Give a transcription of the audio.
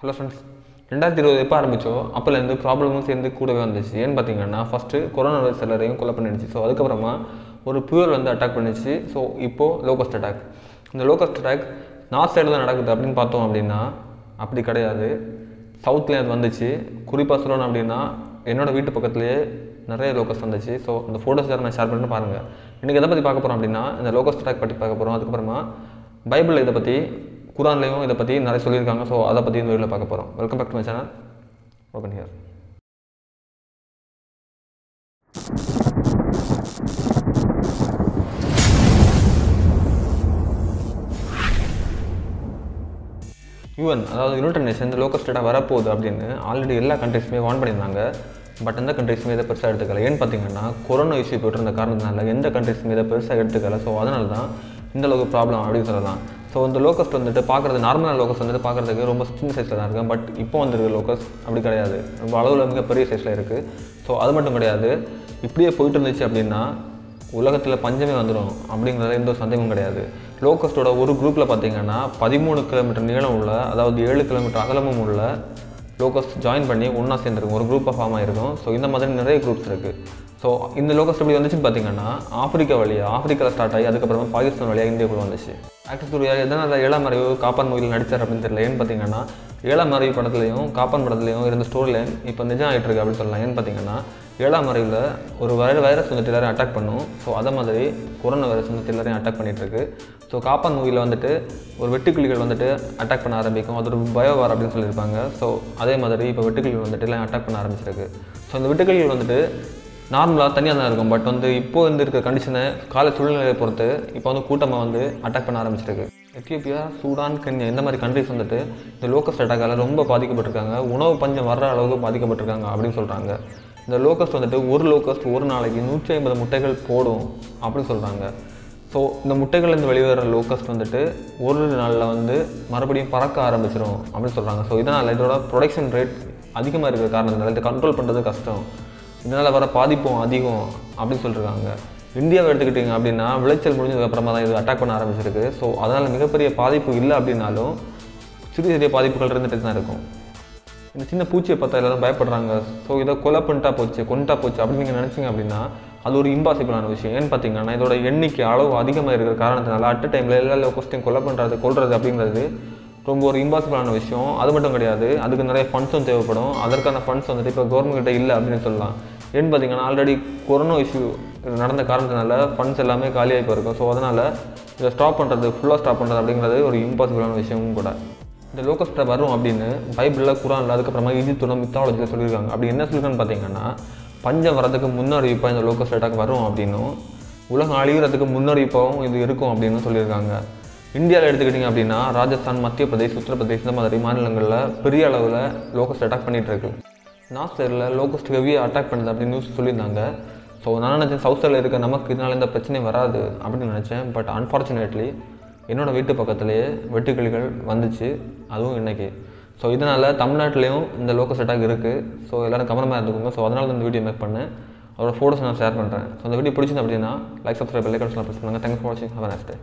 Hello friends ரெண்டாயிரத்தி இருபது எப்போ ஆரம்பிச்சோ அப்போலேருந்து ப்ராப்ளமும் சேர்ந்து கூடவே வந்துச்சு. ஏன்னு பார்த்தீங்கன்னா ஃபஸ்ட்டு கொரோனா வைரஸ் எல்லாரையும் கொலை பண்ணிடுச்சு. ஸோ அதுக்கப்புறமா ஒரு பியூர் வந்து அட்டாக் பண்ணிச்சு. ஸோ இப்போது லோகஸ்ட் அட்டாக் இந்த லோகஸ்ட் அட்டாக் நார்த் சைடில் தான் நடக்குது அப்படின்னு பார்த்தோம் அப்படின்னா அப்படி கிடையாது. சவுத்லேயும் அது வந்துச்சு. குறிப்பாக சொல்லணும் அப்படின்னா என்னோடய வீட்டு பக்கத்துலேயே நிறைய லோகஸ்ட் வந்துச்சு. ஸோ அந்த ஃபோட்டோஸ் நான் ஷேர் பண்ணிட்டு பாருங்கள் இன்றைக்கி எதை பற்றி பார்க்க போகிறோம் அப்படின்னா இந்த லோகஸ்ட் அட்டாக் பற்றி பார்க்க போகிறோம் அதுக்கப்புறமா பைபிளில் இதை பற்றி குரான்லையும் இதை பற்றி நிறைய சொல்லியிருக்காங்க. ஸோ அதை பற்றி இந்த வீடியோவில் பார்க்க போகிறோம் welcome back to my channel open here UN அதாவது யுனைடெட் நேஷன் இந்த லோக்கல் ஸ்டேட்டாக வரப்போகுது அப்படின்னு ஆல்ரெடி எல்லா கண்ட்ரிஸுமே வான் பண்ணியிருந்தாங்க. பட் எந்த கண்ட்ரிஸுமே இதை பெருசாக எடுத்துக்கல. ஏன்னு பார்த்தீங்கன்னா கொரோனா இஷ்யூ போட்டிருந்த காரணத்தினால எந்த கண்ட்ரிஸுமே இதை பெருசாக எடுத்துக்கல. ஸோ அதனால தான் இந்த அளவுக்கு ப்ராப்ளம் அப்படின்னு சொல்லலாம். ஸோ இந்த லோக்கஸ்ட் வந்துட்டு பார்க்குறது நார்மலான லோக்கஸ் வந்துட்டு பார்க்குறதுக்கு ரொம்ப சின்ன சைஸில் தான் இருக்குது பட் இப்போ வந்திருக்க லோக்கஸ் அப்படி கிடையாது. ரொம்ப அளவில் மிக பெரிய சைஸில் இருக்குது ஸோ அது மட்டும் கிடையாது. இப்படியே போயிட்டு இருந்துச்சு அப்படின்னா உலகத்தில் பஞ்சமே வந்துடும் அப்படிங்கிறதுல எந்த ஒரு சந்தேகமும் கிடையாது. லோக்கஸ்டோட ஒரு குரூப்பில் பார்த்தீங்கன்னா பதிமூணு கிலோமீட்டர் நீளம் உள்ள அதாவது ஏழு கிலோமீட்டர் அகலமும் உள்ள லோகஸ்ட் ஜாயின் பண்ணி ஒன்றா சேர்ந்துருக்கும். ஒரு குரூப்பாக ஃபார்ம் ஆயிருக்கும் ஸோ இந்த மாதிரி நிறைய குரூப்ஸ் இருக்குது ஸோ இந்த லோக்கஸ்ட் எப்படி வந்துச்சுன்னு பார்த்தீங்கன்னா ஆப்பிரிக்கா வழியாக ஆப்பிரிக்காவில் ஸ்டார்ட் ஆகி அதுக்கப்புறமா பாகிஸ்தான் வழியாக இந்தியாவுக்குள்ள வந்துச்சு. ஆக்டர் சூர்யா எதனால் ஏழாம் அறிவு காப்பான் மூவியில் நடித்தார் அப்படின்னு தெரியல ஏன்னு பார்த்தீங்கன்னா ஏழாம் அறிவு படத்துலையும் காப்பன் படத்துலையும் இருந்த ஸ்டோரி லைன் இப்போ நிஜம் ஆகிட்டு இருக்கு அப்படின்னு சொல்லலாம். ஏன்னு பார்த்தீங்கன்னா ஏழாம் அறிவில் ஒரு வைர வைரஸ் வந்துட்டு எல்லாரையும் அட்டாக் பண்ணும். ஸோ அதே மாதிரி கொரோனா வைரஸ் வந்துட்டு எல்லாரையும் அட்டாக் பண்ணிட்டு இருக்கு. ஸோ காப்பான் மூவியில் வந்துட்டு ஒரு வெட்டுக்கிளிகள் வந்துட்டு அட்டாக் பண்ண ஆரம்பிக்கும். அது ஒரு பயோவார் அப்படின்னு சொல்லியிருப்பாங்க. ஸோ அதே மாதிரி இப்போ வெட்டுக்கிளிகள் வந்துட்டு எல்லாம் அட்டாக் பண்ண ஆரம்பிச்சிருக்கு. ஸோ அந்த வெட்டுக்கிளிகள் வந்துட்டு நார்மலாக தனியாக தான் இருக்கும். பட் வந்து இப்போ வந்து இருக்கிற கண்டிஷனை கால சூழ்நிலையை பொறுத்து இப்போ வந்து கூட்டமாக வந்து அட்டாக் பண்ண ஆரம்பிச்சிருக்கு. எத்தியோப்பியா சூடான் கென்யா இந்த மாதிரி கண்ட்ரிஸ் வந்துட்டு இந்த லோக்கஸ்ட் அட்டாக்கால் ரொம்ப பாதிக்கப்பட்டிருக்காங்க. உணவு பஞ்சம் வர்ற அளவுக்கு பாதிக்கப்பட்டிருக்காங்க அப்படின்னு சொல்கிறாங்க இந்த லோக்கஸ்ட் வந்துட்டு ஒரு லோக்கஸ்ட் ஒரு நாளைக்கு நூற்றி ஐம்பது முட்டைகள் போடும் அப்படின்னு சொல்கிறாங்க ஸோ இந்த முட்டைகள்லேருந்து வெளிவர லோக்கஸ்ட் வந்துட்டு ஒரு நாளில் வந்து மறுபடியும் பறக்க ஆரம்பிச்சிடும் அப்படின்னு சொல்கிறாங்க ஸோ இதனால் இதோட ப்ரொடக்ஷன் ரேட் அதிகமாக இருக்கிற காரணத்தினால இதை கண்ட்ரோல் பண்ணுறது கஷ்டம். இதனால் வர பாதிப்பும் அதிகம் அப்படின்னு சொல்லியிருக்காங்க இந்தியாவை எடுத்துக்கிட்டிங்க அப்படின்னா விளைச்சல் முடிஞ்சதுக்கப்புறமா தான் இது அட்டாக் பண்ண ஆரம்பிச்சிருக்கு. ஸோ அதனால் மிகப்பெரிய பாதிப்பு இல்லை அப்படின்னாலும் சிறிய சிறிய பாதிப்புகள் இருந்துகிட்டு தான் இருக்கும். இந்த சின்ன பூச்சியை பார்த்தா எல்லாரும் பயப்படுறாங்க. ஸோ இதை கொலை பண்ணிட்டா போச்சு கொண்டுட்டா போச்சு அப்படின்னு நீங்கள் நினச்சிங்க அப்படின்னா அது ஒரு இம்பாசிபிளான விஷயம். ஏன்னு பார்த்தீங்கன்னா இதோட எண்ணிக்கை அளவு அதிகமாக இருக்கிற காரணத்தினால அட் டைமில் எல்லா லோக்கஸ்டையும் கொலை பண்ணுறது கொள்வது அப்படிங்கிறது ரொம்ப ஒரு இம்பாசிபிளான விஷயம். அது மட்டும் கிடையாது. அதுக்கு நிறைய ஃபண்ட்ஸும் தேவைப்படும். அதற்கான ஃபண்ட்ஸ் வந்துட்டு இப்போ கவர்மெண்ட்டை இல்லை அப்படின்னு சொல்லலாம். ஏன்னு பார்த்தீங்கன்னா ஆல்ரெடி கொரோனா இஷ்யூ நடந்த காரணத்தினால ஃபண்ட்ஸ் எல்லாமே காலியாகி போயிருக்கும் ஸோ அதனால் இதை ஸ்டாப் பண்ணுறது ஃபுல்லாக ஸ்டாப் பண்ணுறது அப்படிங்கிறது ஒரு இம்பாசிபிளான விஷயமும் கூட. இந்த லோகஸ்ட்டை வரும் அப்படின்னு பைபிளில் குரான் அதுக்கப்புறமா இஜித்துணம் மித்தாலஜியில் சொல்லியிருக்காங்க. அப்படி என்ன சொல்லியிருக்கான்னு பார்த்தீங்கன்னா பஞ்சம் வரதுக்கு முன்னறிவிப்பாக இந்த லோக்கஸ்ட் அட்டாக் வரும் அப்படின்னும் உலகம் அழிகிறதுக்கு முன்னறிவிப்பாகவும் இது இருக்கும் அப்படின்னு சொல்லியிருக்காங்க. இந்தியாவில் எடுத்துக்கிட்டிங்க அப்படின்னா ராஜஸ்தான் மத்திய பிரதேஷ் உத்தரப்பிரதேஷ் இந்த மாதிரி மாநிலங்களில் பெரிய அளவில் லோக்கஸ்ட் அட்டாக் பண்ணிகிட்ருக்கு நார்த் சைடில் லோகஸ்ட் ஹெவியாக அட்டாக் பண்ணுது அப்படின்னு நியூஸ் சொல்லியிருந்தாங்க. ஸோ நான் நினச்சேன் சவுத் சைடில் இருக்க நமக்கு இதனால் இந்த பிரச்சனையும் வராது அப்படின்னு நினச்சேன். பட் அன்ஃபார்ச்சுனேட்லி என்னோடய வீட்டு பக்கத்துலேயே வெட்டுக்கிளிகள் வந்துச்சு. அதுவும் இன்றைக்கி ஸோ இதனால் தமிழ்நாட்டிலையும் இந்த லோக்கஸ் அட்டாக் இருக்குது ஸோ எல்லோரும் கவனமாக இருந்துக்கோங்க. ஸோ அதனால் இந்த வீடியோ மேக் பண்ணேன். அவரோட ஃபோட்டோஸ் நான் ஷேர் பண்ணுறேன் ஸோ அந்த வீடியோ பிடிச்சிருந்தேன் அப்படின்னா லைக் சப்ஸ்கிரைப் பெல் ஐக்கன்ஸ்லாம் ப்ரெஸ் பண்ணுங்கள் தேங்க்ஸ் ஃபார் வாட்சிங் ஹவ் நெக்ஸ்ட் டே